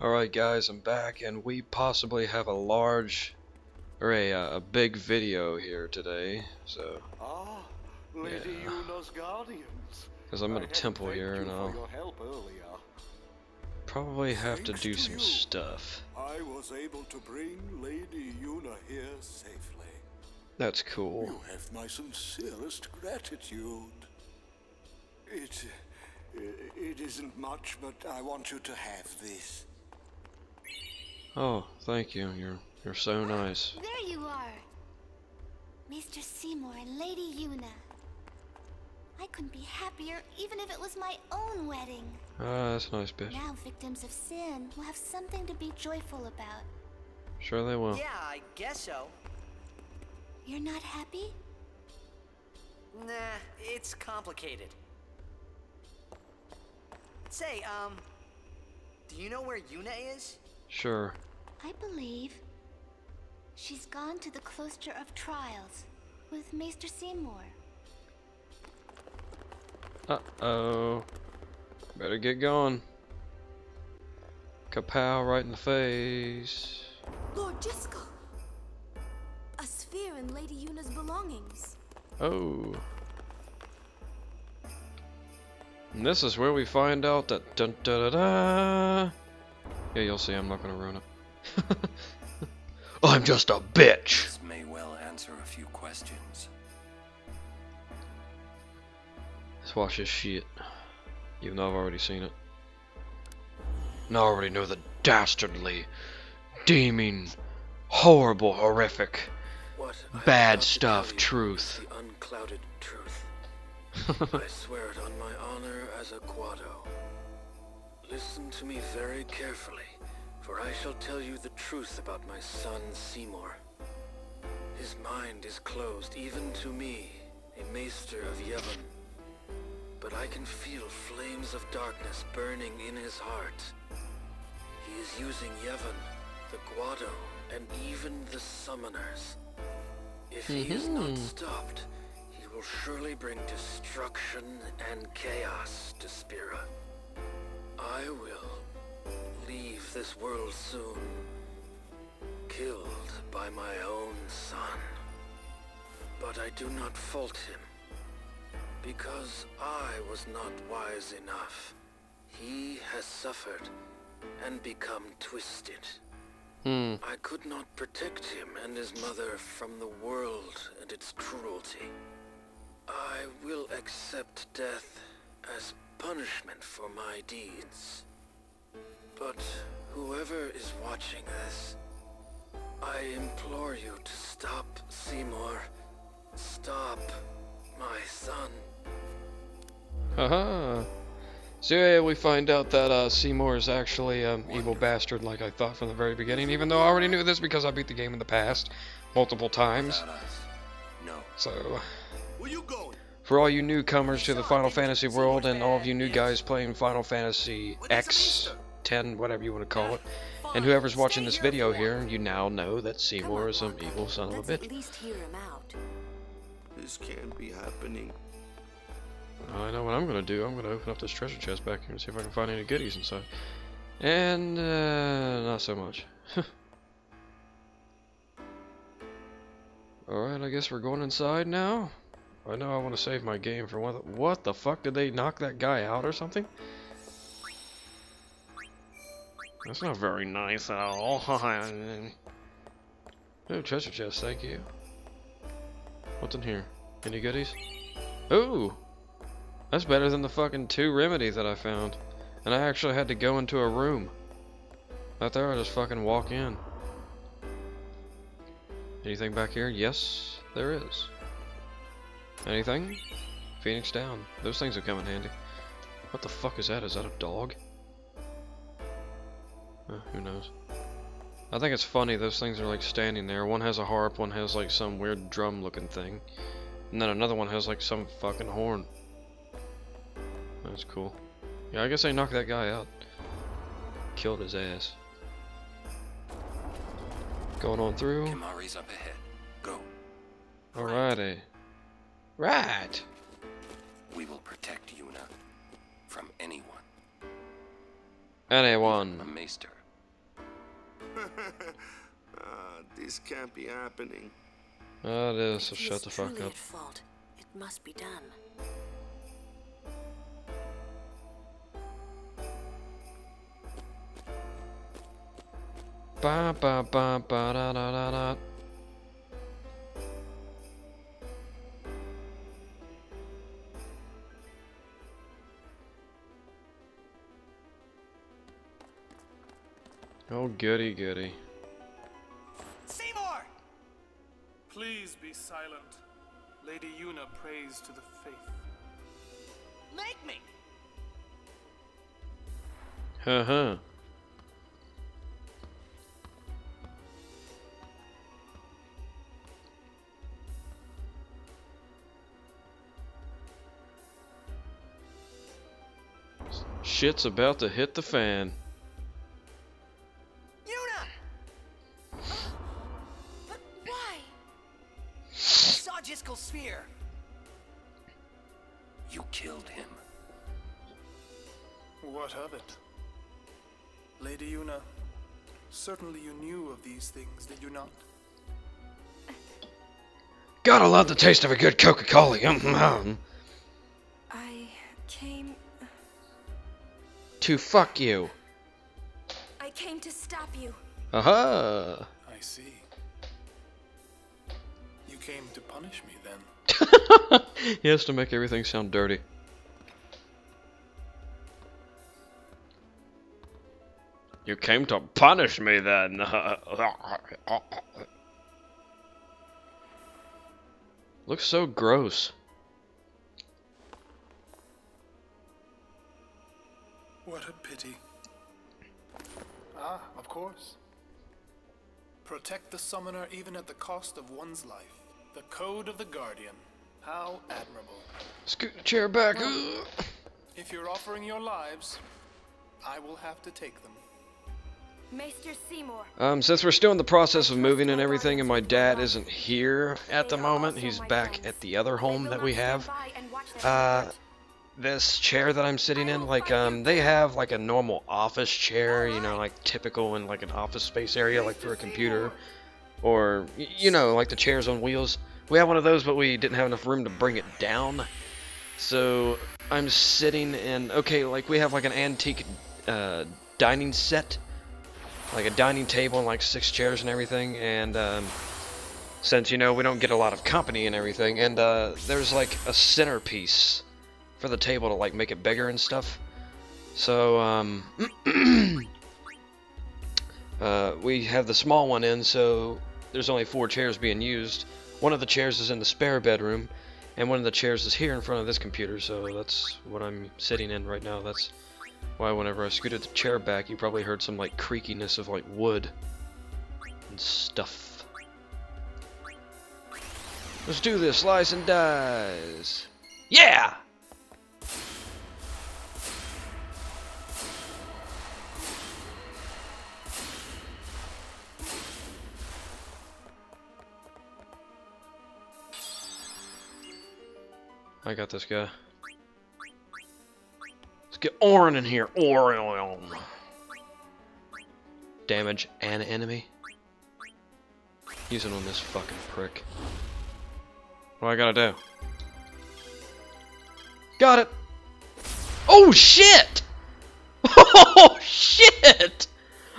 Alright guys, I'm back and we possibly have a large or a, uh, a big video here today. So, Ah, Lady Yeah. Yuna's guardians. because I'm in a temple here and I'll help earlier. probably have to do to some you. stuff. I was able to bring Lady Yuna here safely. That's cool. You have my sincerest gratitude. It, it isn't much, but I want you to have this. Oh, thank you. You're you're so nice. There you are. Mr. Seymour and Lady Yuna. I couldn't be happier even if it was my own wedding. Ah, that's a nice bitch. Now victims of sin will have something to be joyful about. Sure they will. Yeah, I guess so. You're not happy? Nah, it's complicated. Say, um, do you know where Yuna is? Sure. I believe she's gone to the Cloister of Trials with Maester Seymour. Uh-oh. Better get going. Kapow right in the face. Lord Jyscal! A sphere in Lady Yuna's belongings. Oh. And this is where we find out that dun da da da. Yeah, you'll see. I'm not gonna ruin it. I'm just a bitch. This may well answer a few questions. Let's watch this shit. Even though I've already seen it. And I already know the dastardly, deeming, horrible, horrific, What bad stuff truth. The unclouded truth. I swear it on my honor as a Guado. Listen to me very carefully, for I shall tell you the truth about my son Seymour. His mind is closed even to me, a maester of Yevon. But I can feel flames of darkness burning in his heart. He is using Yevon, the Guado, and even the summoners. If he is not mm-hmm. stopped, he will surely bring destruction and chaos to Spira. I will leave this world soon, killed by my own son. But I do not fault him, because I was not wise enough. He has suffered and become twisted. Hmm. I could not protect him and his mother from the world and its cruelty. I will accept death as punishment for my deeds. But whoever is watching this, I implore you to stop Seymour. Stop my son. Haha. So yeah, we find out that uh, Seymour is actually an evil bastard like I thought from the very beginning, even though I already knew this because I beat the game in the past multiple times. No. So, Where you going? for all you newcomers to the Final Fantasy world and all of you new guys playing Final Fantasy X, 10, whatever you want to call it, and whoever's watching this video here, you now know that Seymour is an evil son of a Let's bitch. at least hear him out. This can't be happening. I know what I'm gonna do. I'm gonna open up this treasure chest back here and see if I can find any goodies inside. And uh, not so much. Alright, I guess we're going inside now. I know I want to save my game for what. What the fuck? Did they knock that guy out or something? That's not very nice at all. oh, treasure chest, thank you. What's in here? Any goodies? Ooh! That's better than the fucking two remedies that I found. And I actually had to go into a room. Out there, I just fucking walk in. Anything back here? Yes, there is. Anything? Phoenix down. Those things will come in handy. What the fuck is that? Is that a dog? Uh, who knows? I think it's funny, those things are like standing there. One has a harp, one has like some weird drum looking thing. And then another one has like some fucking horn. That's cool. Yeah, I guess I knocked that guy out. Killed his ass. Going on through. Kimahri's up ahead. Go. Alrighty. Right. We will protect Yuna from anyone. Anyone. A maester Ah, this can't be happening. Oh, it is, so shut the fuck truly up. At fault, it must be done. Ba ba ba ba da da da da. Oh goody goody. Seymour! Please be silent. Lady Yuna prays to the faith. Make me! Huh huh. Shit's about to hit the fan. What of it? Lady Yuna, certainly you knew of these things, did you not? Gotta love the taste of a good Coca-Cola. Yum, yum. I came. To fuck you. I came to stop you. Aha. I see. You came to punish me then. he has to make everything sound dirty. You came to punish me then. Looks so gross. What a pity. Ah, of course. Protect the summoner even at the cost of one's life. The code of the Guardian. How admirable. Scoot the chair back. Ugh. If you're offering your lives, I will have to take them. Um, since we're still in the process of moving and everything, and my dad isn't here at the moment, he's back at the other home that we have. Uh, this chair that I'm sitting in, like, um, they have like a normal office chair, you know, like typical in like an office space area, like for a computer, or you know, like the chairs on wheels. We have one of those, but we didn't have enough room to bring it down. So I'm sitting in. Okay, like we have like an antique uh, dining set like a dining table and like six chairs and everything. And um, since you know we don't get a lot of company and everything and uh, there's like a centerpiece for the table to like make it bigger and stuff. So um, uh, we have the small one in so there's only four chairs being used. One of the chairs is in the spare bedroom and one of the chairs is here in front of this computer. So that's what I'm sitting in right now. That's why whenever I scooted the chair back, you probably heard some like creakiness of like wood and stuff. Let's do this, slice and dice. Yeah! I got this guy. Let's get Auron in here. Auron. Damage an enemy. Use it on this fucking prick. What do I gotta do? Got it! Oh shit! Oh shit!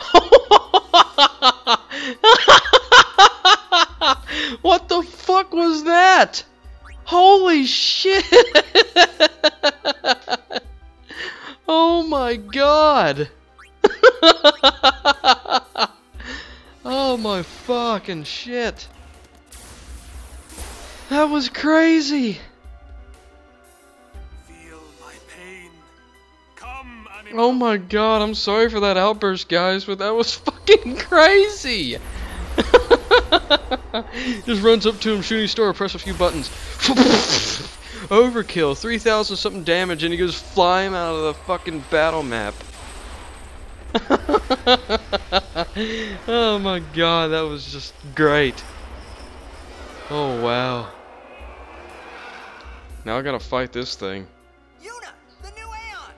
what the fuck was that? Holy shit! oh my god! oh my fucking shit! That was crazy! Feel my pain. Come, Oh my god, I'm sorry for that outburst, guys, but that was fucking crazy! Just runs up to him, shooting star, press a few buttons. Overkill, 3,000 something damage, and he goes flying out of the fucking battle map. oh my god, that was just great. Oh wow. Now I gotta fight this thing. Yuna, the new Aeon!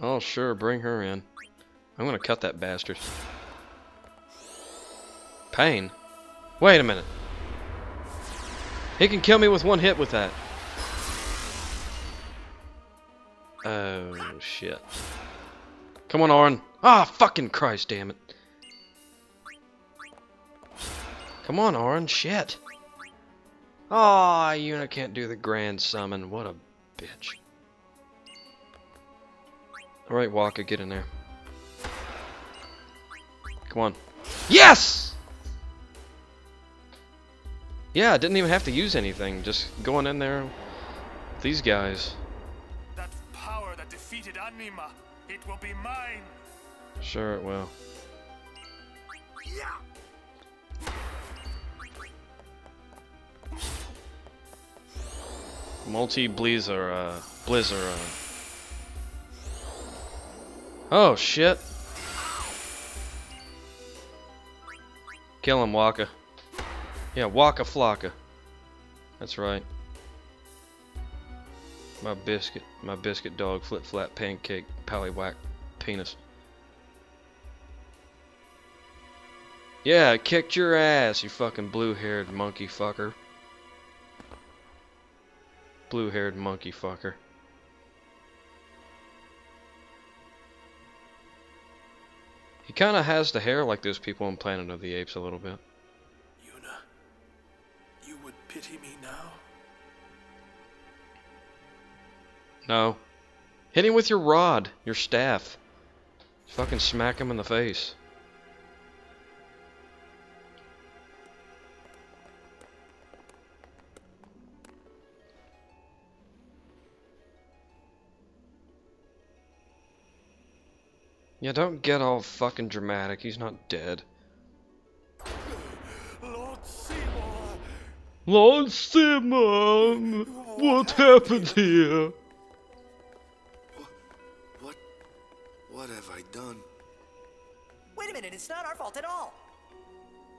Oh, sure, bring her in. I'm gonna cut that bastard. Pain? Wait a minute. He can kill me with one hit with that. Oh, shit. Come on, Auron. Ah, fucking Christ, damn it. Come on, Auron, shit. Ah, oh, Yuna can't do the grand summon. What a bitch. Alright, Wakka, get in there. Come on. Yes! Yeah, I didn't even have to use anything. Just going in there. These guys. That power that defeated Anima, it will be mine. Sure it will. Yeah. Multi Blizzard, uh, Blizzard. Uh. Oh shit! Kill him, Wakka. Yeah, Waka Flocka. That's right. My biscuit, my biscuit dog, flip flat pancake, pallywhack, penis. Yeah, I kicked your ass, you fucking blue-haired monkey fucker. Blue-haired monkey fucker. He kind of has the hair like those people on Planet of the Apes a little bit. Pity me now? No. Hit him with your rod, your staff. Fucking smack him in the face. Yeah, don't get all fucking dramatic. He's not dead. Lord Seymour! What happened here? What? What have I done? Wait a minute, it's not our fault at all.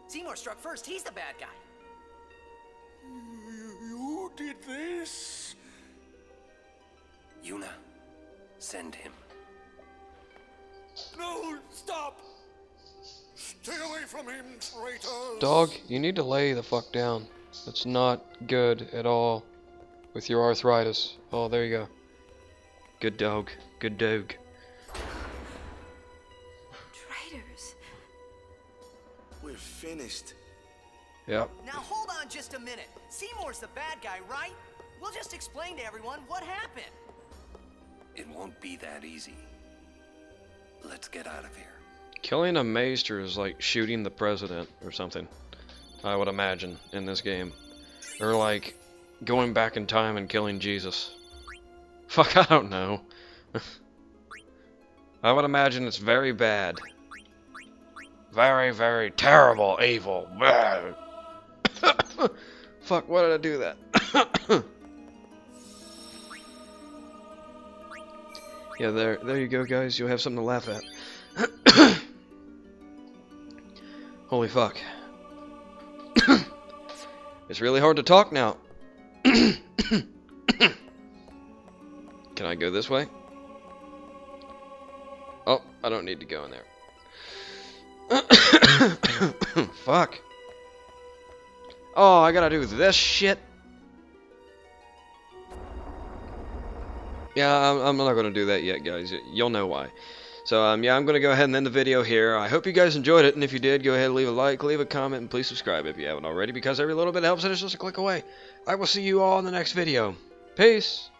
Seymour struck first, he's the bad guy. You, you did this? Yuna, send him. No, stop! Stay away from him, traitors! Dog, you need to lay the fuck down. That's not good at all with your arthritis. Oh, there you go. Good dog. Good dog. Traitors. We're finished. Yep. Now hold on just a minute. Seymour's the bad guy, right? We'll just explain to everyone what happened. It won't be that easy. Let's get out of here. Killing a maester is like shooting the president or something. I would imagine in this game. Or like going back in time and killing Jesus. Fuck, I don't know. I would imagine it's very bad. Very, very terrible, evil. Fuck, why did I do that? yeah, there there you go guys, you'll have something to laugh at. Holy fuck. It's really hard to talk now. Can I go this way? Oh, I don't need to go in there. Fuck. Oh, I gotta do this shit. Yeah, I'm, I'm not gonna do that yet, guys. You'll know why. So, um, yeah, I'm gonna go ahead and end the video here. I hope you guys enjoyed it, and if you did, go ahead and leave a like, leave a comment, and please subscribe if you haven't already, because every little bit helps, and it's just a click away. I will see you all in the next video. Peace.